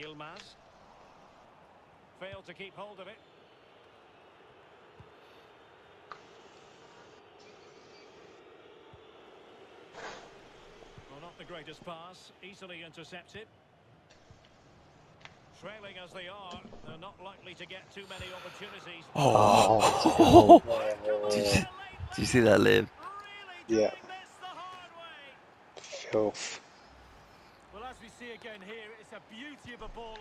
Yilmaz. Failed to keep hold of it. Well, not the greatest pass. Easily intercepted. Trailing as they are, they're not likely to get too many opportunities. Oh. Did you, did you see that, Liv? Yeah. doing this the hard way. Filth. As we see again here, it's a beauty of a ball